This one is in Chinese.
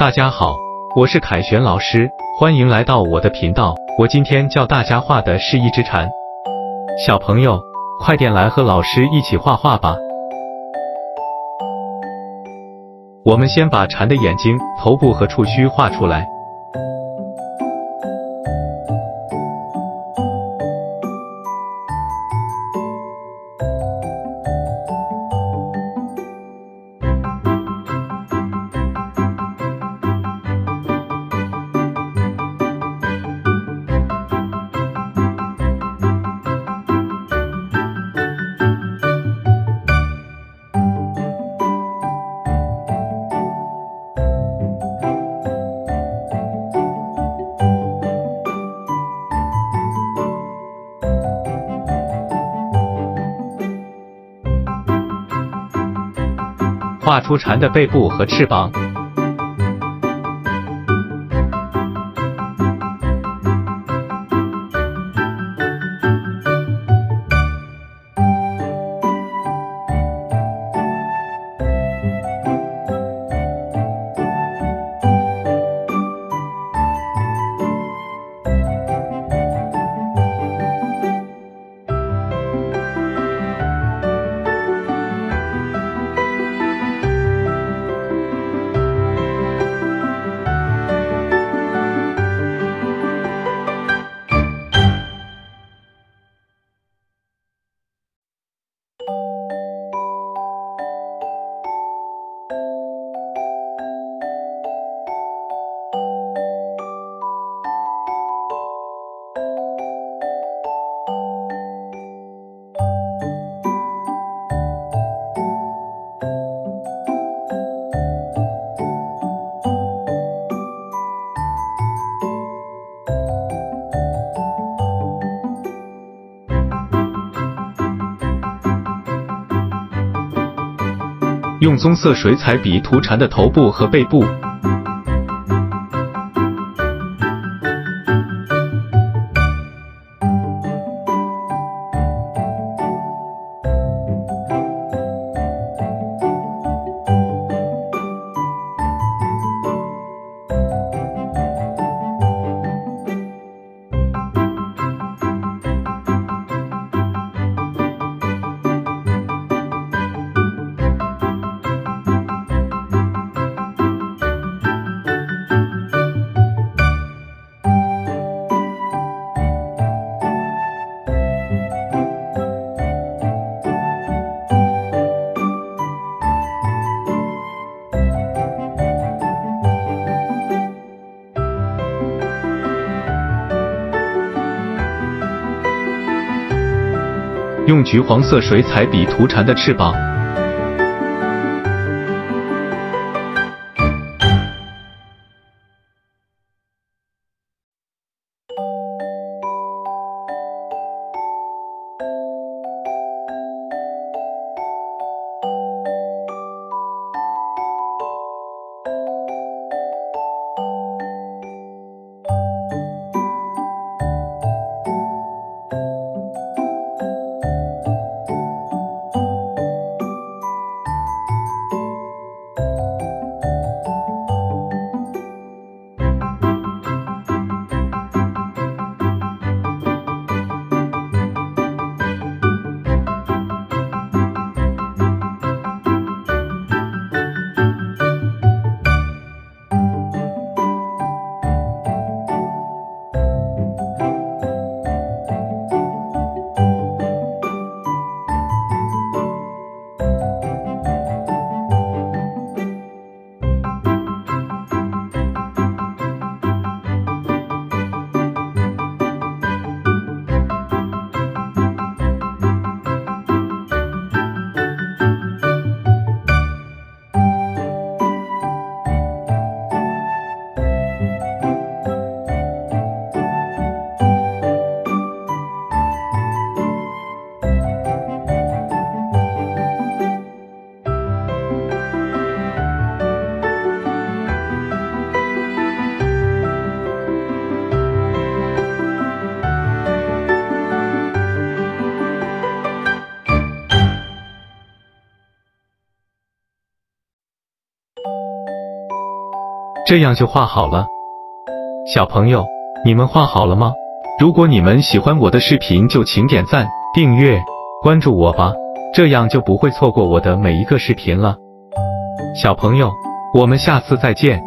大家好，我是凯旋老师，欢迎来到我的频道。我今天教大家画的是一只蝉，小朋友快点来和老师一起画画吧。我们先把蝉的眼睛、头部和触须画出来。画出蝉的背部和翅膀。用棕色水彩笔涂蝉的头部和背部。用橘黄色水彩笔涂蝉的翅膀。这样就画好了。小朋友，你们画好了吗？如果你们喜欢我的视频，就请点赞、订阅、关注我吧，这样就不会错过我的每一个视频了。小朋友，我们下次再见。